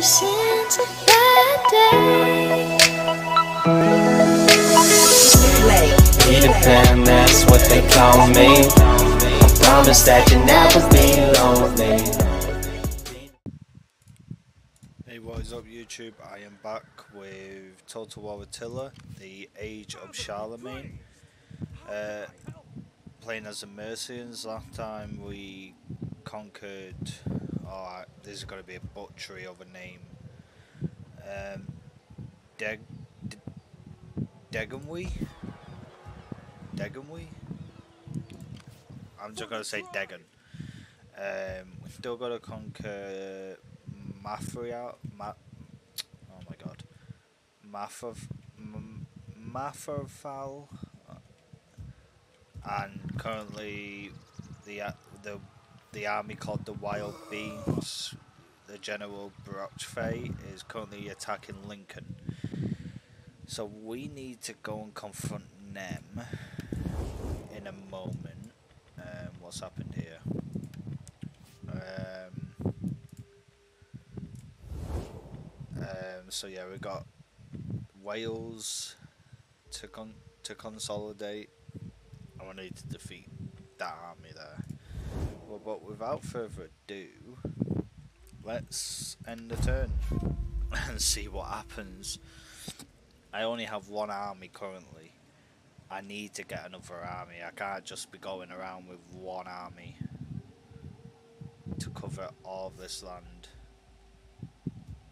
ever since that day. Peter Pan, that's what they call me. I promise that you never be lonely. Hey what is up YouTube, I am back with Total War Attila, the Age of Charlemagne. Uh, playing as the Mercians, last time we conquered, oh this is going to be a butchery of a name, um, Deg? Deganwy? I'm just going to say Degan. Um, we still got to conquer Mafria, Ma oh my god, Mafaf, M Mafafal, and currently the uh, the the army called the Wild Beans, the General Brochfey is currently attacking Lincoln. So we need to go and confront them in a moment. Um, what's happened here? Um, um, so yeah, we got Wales to con to consolidate. we need to defeat that army there. Well, but without further ado, let's end the turn and see what happens. I only have one army currently. I need to get another army. I can't just be going around with one army to cover all of this land.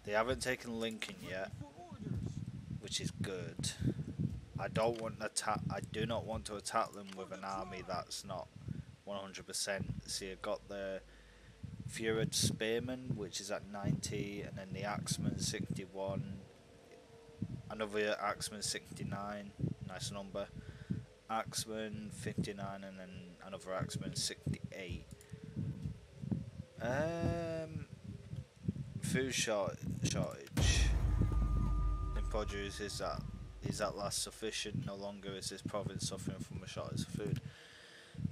They haven't taken Lincoln yet, which is good. I don't want to attack. I do not want to attack them with an army that's not 100%. So you've got the Fyrd Spearman, which is at 90, and then the Axeman 61, another Axeman 69, nice number. Axeman 59, and then another Axeman 68. Um, food short shortage in produce is that is that last sufficient? No longer is this province suffering from a shortage of food.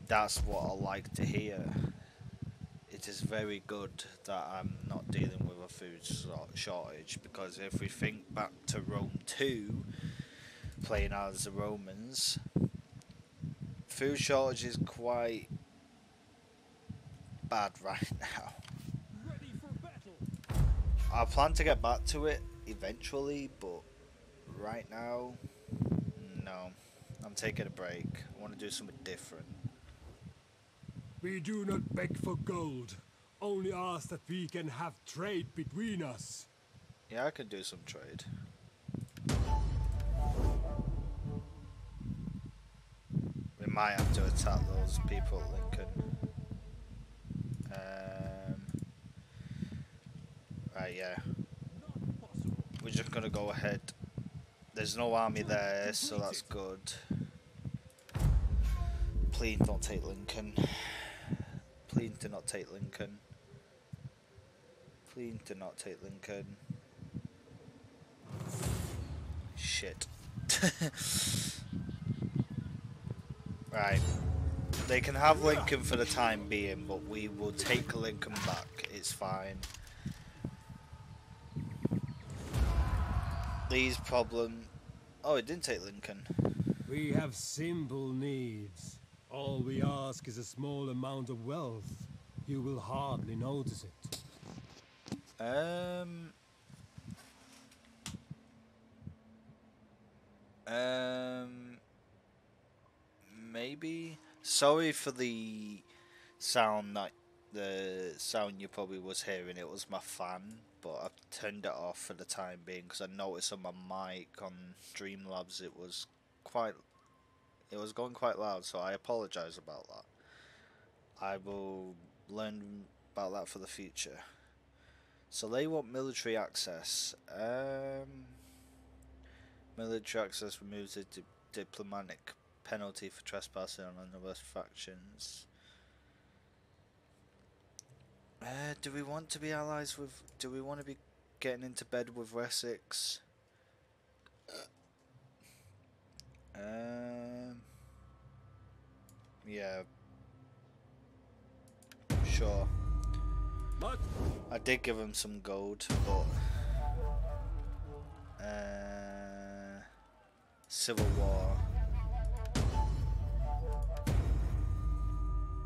That's what I like to hear. It is very good that I'm not dealing with a food shortage because if we think back to Rome 2, playing as the Romans, food shortage is quite bad right now. I plan to get back to it eventually, but right now, no. I'm taking a break. I want to do something different. We do not beg for gold, only ask that we can have trade between us. Yeah, I could do some trade. We might have to attack those people Lincoln. Um, right, yeah. We're just gonna go ahead. There's no army there, so that's good. Please don't take Lincoln. Please do not take Lincoln. Please do not take Lincoln. Shit. right. They can have Lincoln for the time being, but we will take Lincoln back. It's fine. These problem. Oh, it didn't take Lincoln. We have simple needs. All we ask is a small amount of wealth. You will hardly notice it. Um. Um. Maybe. Sorry for the sound that the sound you probably was hearing. It was my fan, but I've turned it off for the time being because I noticed on my mic on Streamlabs it was quite. It was going quite loud, so I apologise about that. I will learn about that for the future. So they want military access. Um, military access removes the di diplomatic penalty for trespassing on another factions. Uh, do we want to be allies with? Do we want to be getting into bed with Wessex? Um, yeah. Sure. But I did give him some gold, but... Uh, Civil War.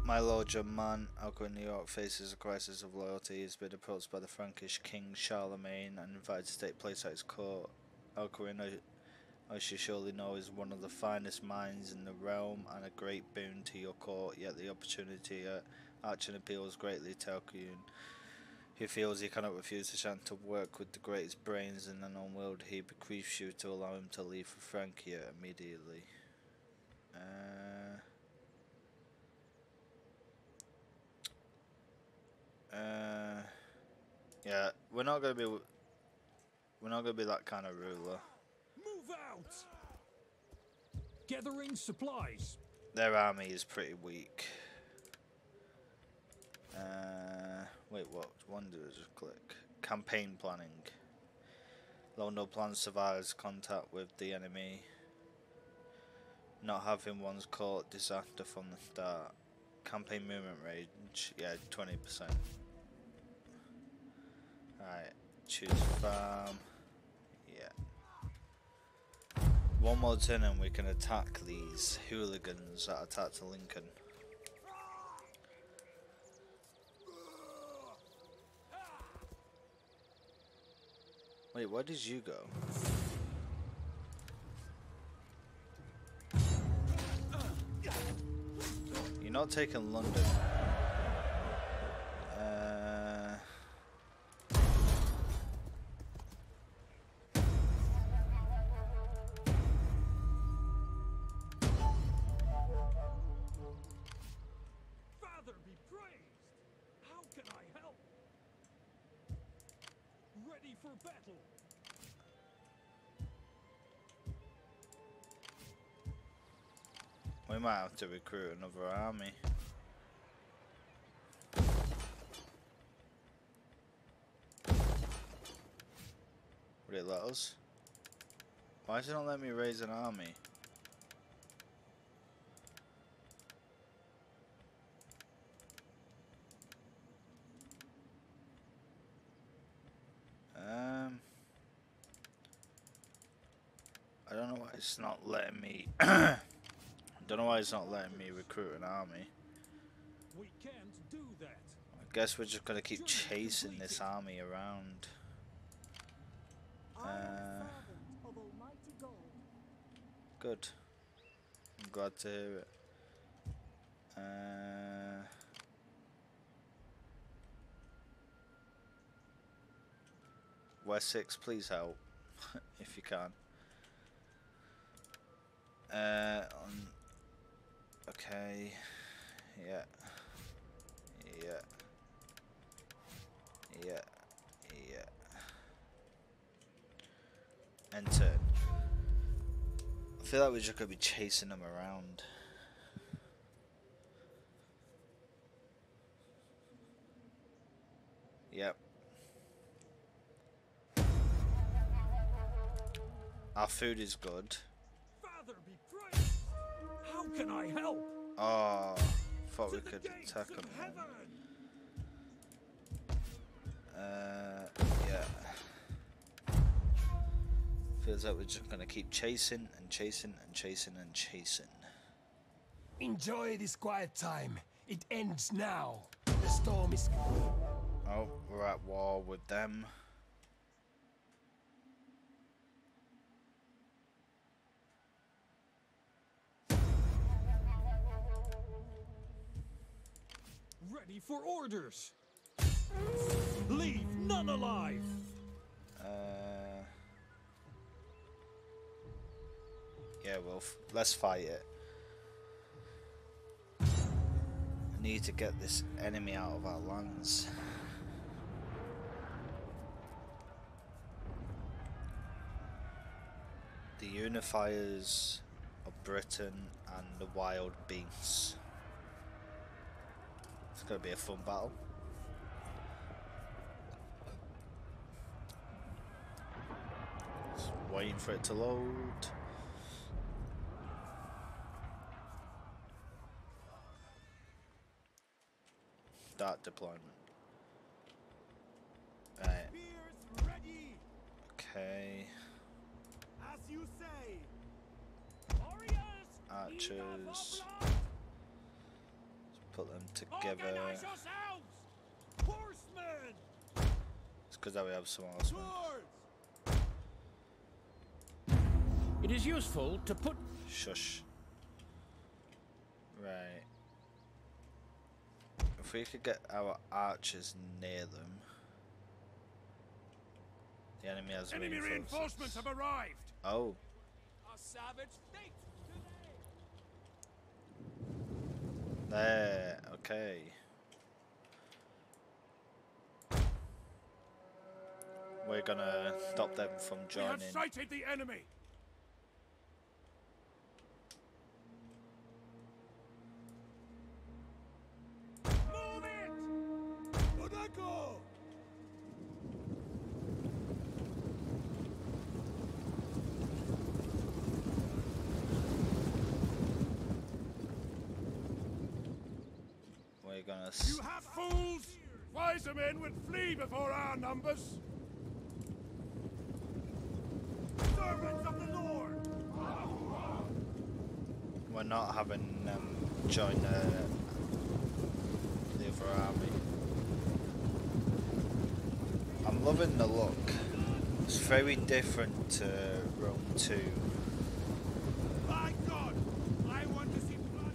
My Lord your man Alcuin New York, faces a crisis of loyalty. He has been approached by the Frankish King Charlemagne and invited to take place at his court. Alcuin as you surely know, is one of the finest minds in the realm and a great boon to your court, yet the opportunity at action appeals greatly to Alcuin. He feels he cannot refuse the chance to work with the greatest brains in the known world. He bequeaths you to allow him to leave for Francia immediately. Uh, uh, yeah, we're not gonna be. We're not gonna be that kind of ruler. Out! Gathering supplies. Their army is pretty weak. Uh, wait, what? Just click. Campaign planning. Low no plans survives contact with the enemy. Not having one's caught disaster from the start. Campaign movement range, yeah, 20%. Alright, choose farm. Yeah. One more turn and we can attack these hooligans that attacked Lincoln. Wait, where did you go? You're not taking London. For battle! we might have to recruit another army. Would it let us? Why does it not let me raise an army? Um, I don't know why it's not letting me. don't know why it's not letting me recruit an army. We can't do that. I guess we're just gonna keep chasing this army around. I am a Uh, servant of Almighty God. Good. I'm glad to hear it. Uh, Wessex, please help if you can. Uh, on, okay. Yeah. Yeah. Yeah. Yeah. Enter. I feel like we're just gonna be chasing them around. Yep. Our food is good. Can I help? Oh, thought we To could attack heaven! Uh, yeah. Feels like we're just gonna keep chasing and chasing and chasing and chasing. Enjoy this quiet time. It ends now. The storm is. Oh, we're at war with them. Ready for orders! Leave none alive! Uh, yeah, well, let's fight it. I need to get this enemy out of our lands. The unifiers of Britain and the wild beasts. It's gonna be a fun battle. Just waiting for it to load. Start deployment. Right, okay. As you say! archers. Enough of Let's put them together. Horsemen! It's because that we have some horsemen. It is useful to put Shush. Right. If we could get our archers near them. The enemy has Enemy reinforcements. reinforcements have arrived! Oh, A savage there. Okay. We're gonna stop them from We have joining. sighted the enemy! Move it! Monaco! We're gonna. You S- have fools! Wiser men would flee before our numbers! Servants of the Lord! we're not having them join uh, the other army. I'm loving the look. It's very different to Rome 2. My God! I want to see blood!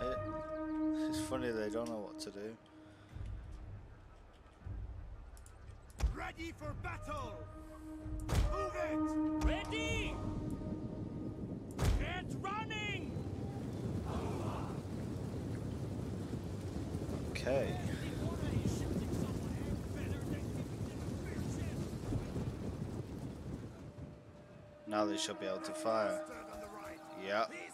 It, it's funny they don't know what to do. Ready for battle! Move it! Ready! Get running! Okay. Now they should be able to fire. He's!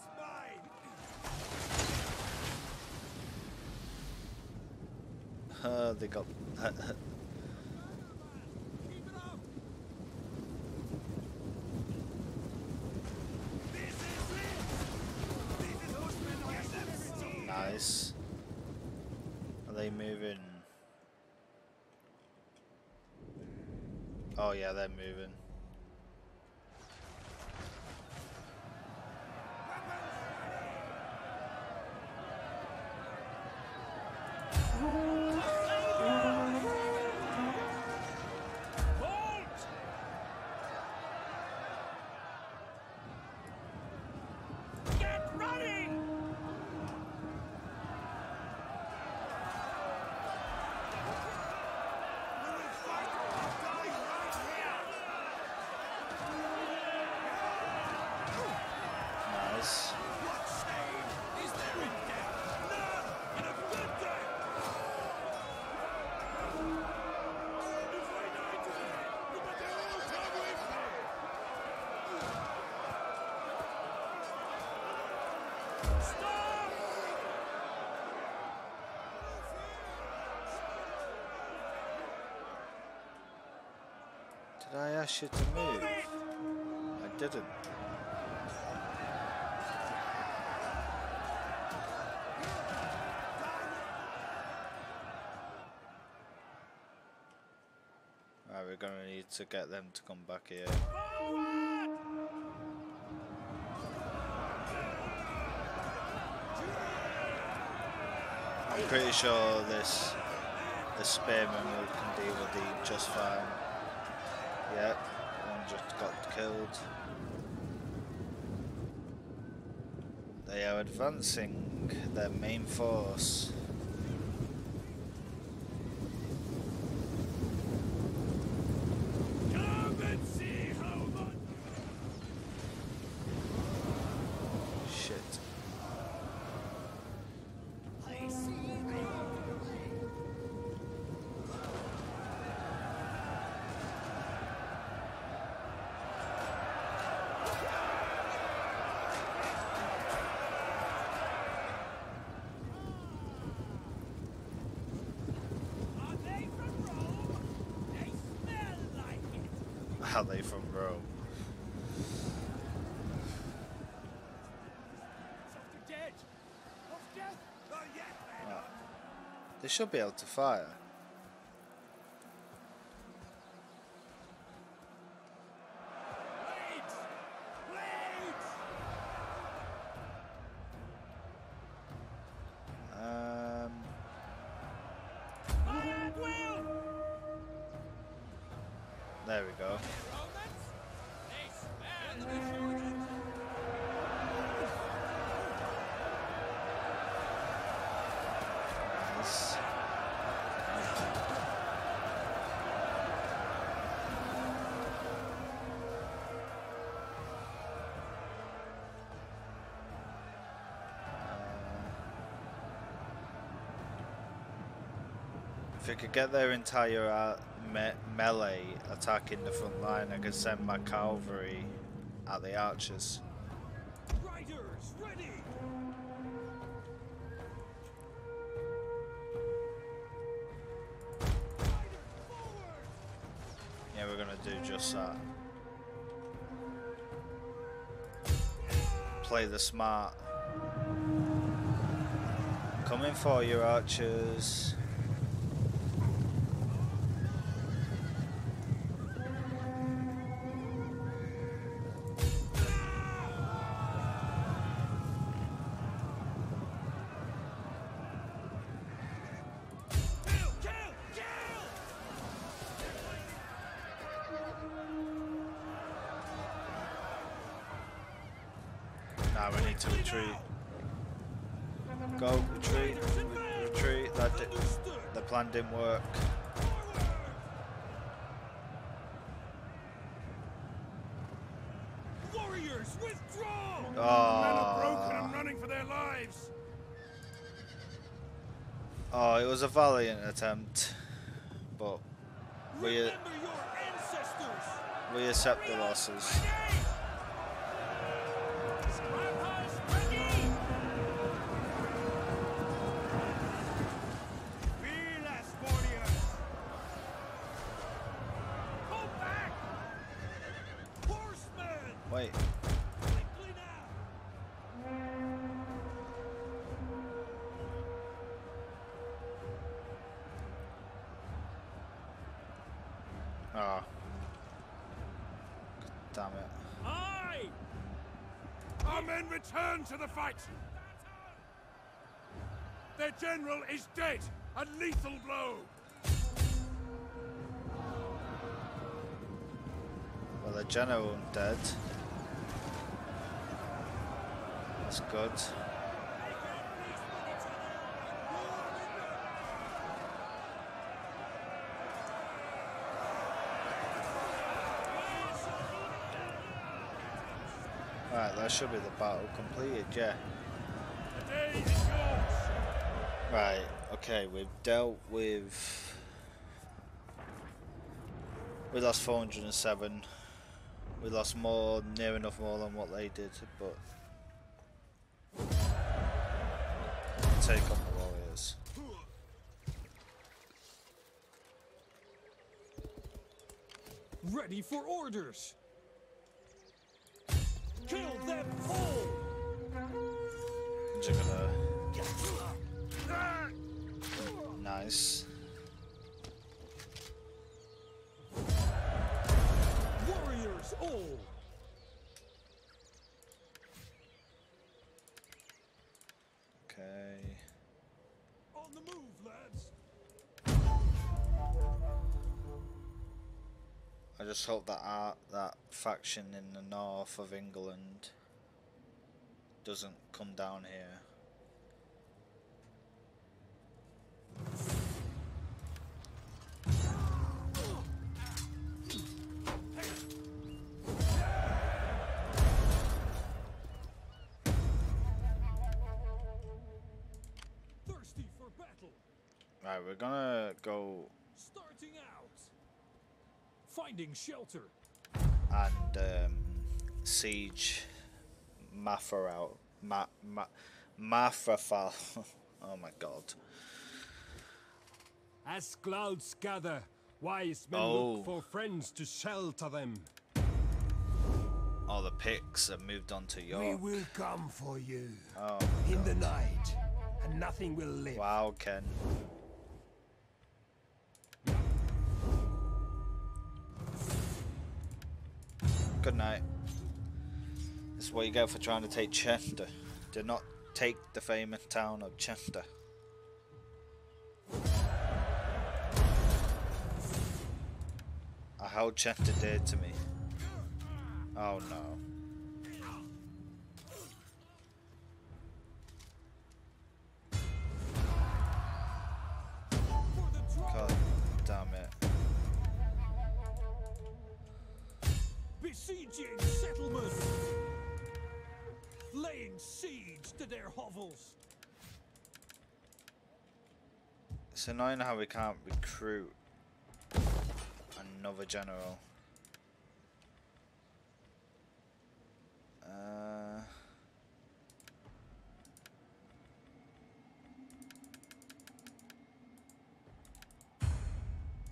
Uh, they got. Keep it up! This is it! This is Horsemen of the nice. Are they moving? Yeah, they're moving. Did I ask you to move? I didn't. Right, we're gonna need to get them to come back here. I'm pretty sure this the spearman will can deal with the just fine. Yep, one just got killed. They are advancing their main force. Are they from Rome? Dead. Of death. Not yet, man. They should be able to fire. Could get their entire uh, me- melee attacking the front line, I could send my cavalry at the archers. Riders ready. Yeah, we're gonna do just that. Play the smart. Coming for your archers. The plan didn't work. Warriors withdraw. Oh. Men are broken and running for their lives. Oh, it was a valiant attempt, but we your ancestors. we accept the losses. Their general is dead. A lethal blow. Well, the general dead. That's good. Right, that should be the battle completed, yeah. Right, okay, we've dealt with. We lost 407. We lost more, near enough more than what they did, but. Take on the Warriors. Ready for orders. Kill them all. Just uh, gonna. Nice. Just hope that art, that faction in the north of England doesn't come down here. Thirsty for battle. Right, we're gonna go. Finding shelter. and um, siege Mafra Ma, Ma, Mafrafal. oh my god. As clouds gather, Wise men Oh. look for friends to shelter them. Oh, the Picts have moved on to We York. will come for you Oh, in the night, and nothing will live. wow, Ken. Good night. This is what you get for trying to take Chester. Did not take the famous town of Chester. I held Chester dear to me. Oh no. To their hovels! It's annoying how we can't recruit another general. Uh,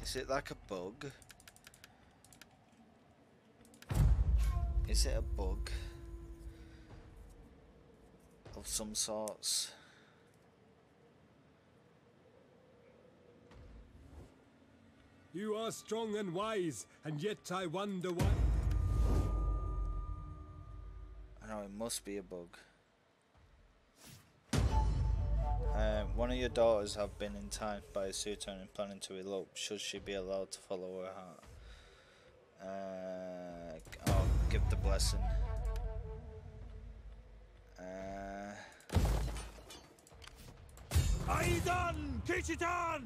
is it like a bug? Is it a bug of some sorts? You are strong and wise, and yet I wonder why. I know it must be a bug. Um, one of your daughters have been enticed by a suitor and planning to elope. Should she be allowed to follow her heart? Uh, I'll give the blessing. Aidan! Kichitan!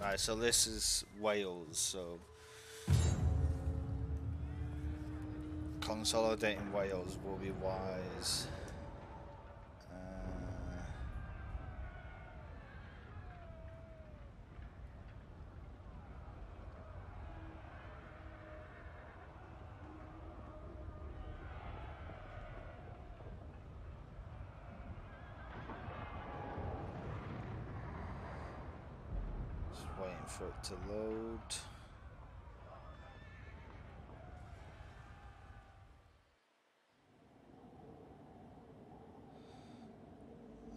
right, so this is Wales, so consolidating Wales will be wise. Uh, Just waiting for it to load.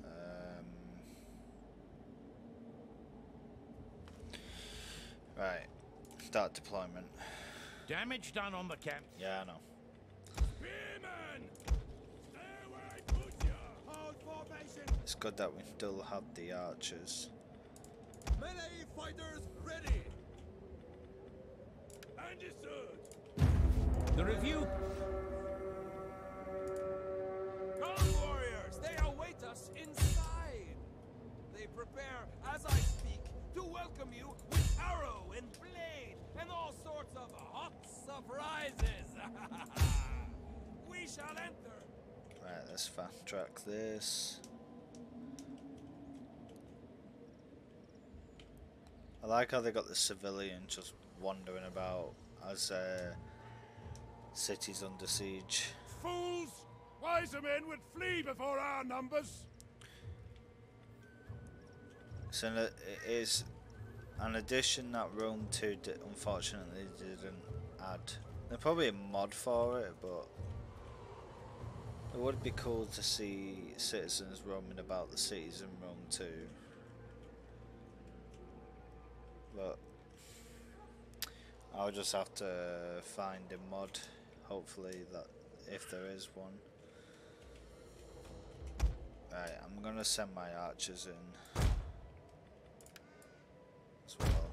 Um, right, start deployment. Damage done on the camp. Yeah, I know. Spearman! Stay where I put ya! Hold formation! It's good that we still have the archers. Melee fighters ready! Understood! The review. Come, warriors! They await us inside! They prepare, as I speak, to welcome you with arrow and blade and all sorts of hot surprises! we shall enter! Right, let's fast track this. I like how they got the civilians just wandering about as uh, cities under siege. Fools! Wiser men would flee before our numbers! So it is an addition that Rome 2 di- unfortunately didn't add. There's probably a mod for it, but it would be cool to see citizens roaming about the cities in Rome 2. But I'll just have to find a mod, hopefully that if there is one. Right, I'm gonna send my archers in as well.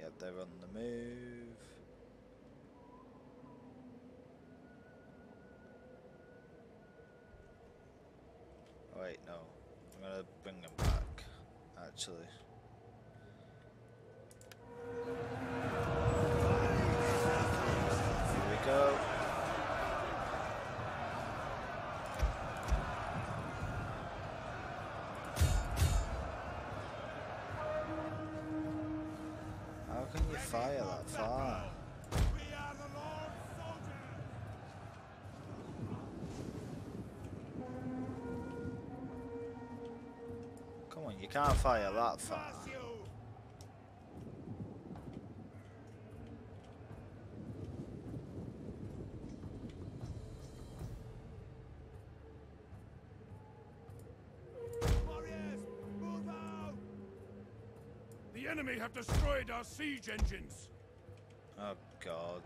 Yep, they're on the move. Oh, wait, no. I'm gonna bring them back, actually. Here we go. How can you fire that far? You can't fire that far. Warriors, move out! The enemy have destroyed our siege engines. Oh god.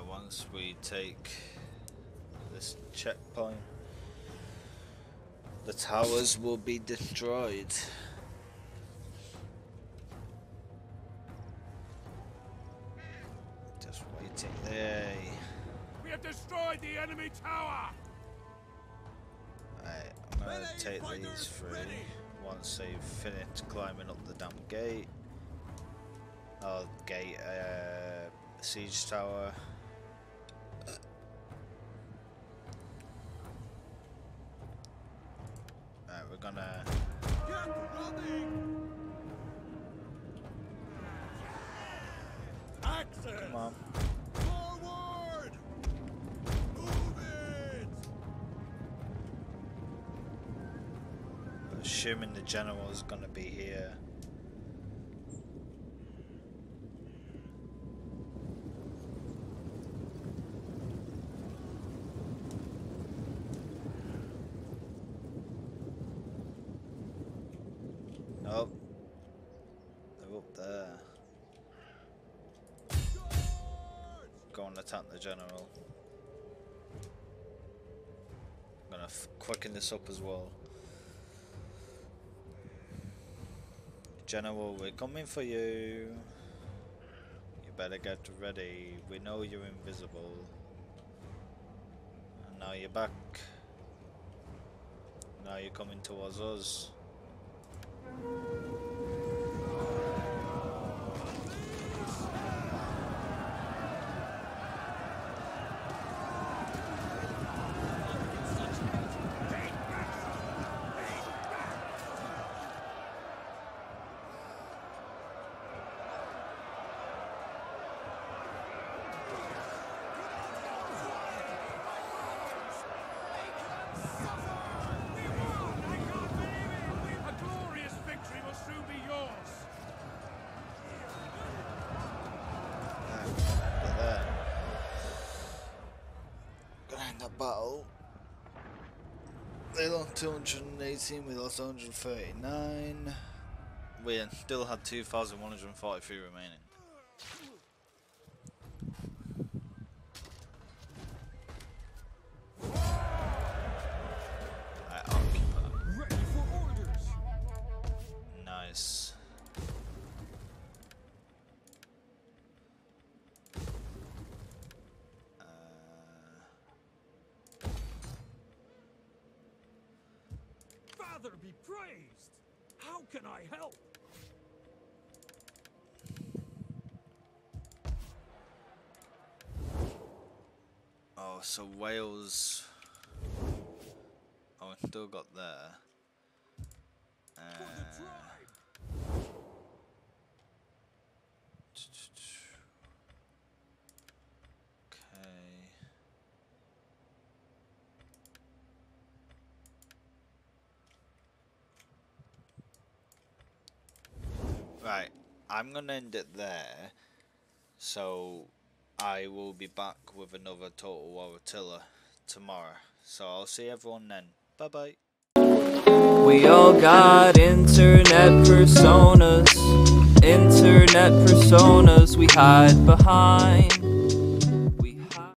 Right, once we take this checkpoint, the towers will be destroyed. Just waiting there. We have destroyed the enemy tower! Right, I'm gonna Ready, take these three ready. once they've finished climbing up the damn gate. Oh, gate, uh, siege tower. Assuming the general is gonna be here. They're up there. Go and attack the general. I'm gonna quicken this up as well. General, we're coming for you. You better get ready. We know you're invisible. And now you're back. Now you're coming towards us. A glorious victory will soon be yours! Right, there. Gonna end that battle. They lost 218, we lost 139. We still had 2,143 remaining. Be praised! How can I help? oh, so Wales. Oh, I still got there. Uh, tribe! Okay. Right, I'm gonna end it there. So I will be back with another Total War Attila tomorrow. So I'll see everyone then. Bye bye. We all got internet personas, internet personas we hide behind.